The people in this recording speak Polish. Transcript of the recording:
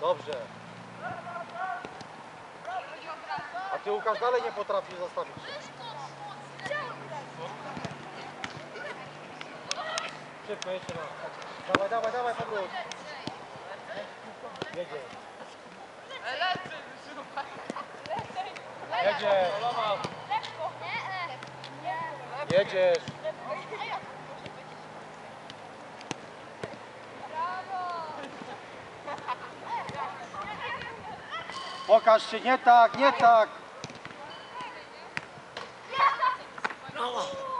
Dobrze. A ty Łukasz dalej nie potrafisz zastawić się. Szybko, jeszcze raz. Dawaj, dawaj, dawaj, powrót. Jedzie. Jedzie. Jedziesz. Pokaż się, nie tak, nie tak. Brawo.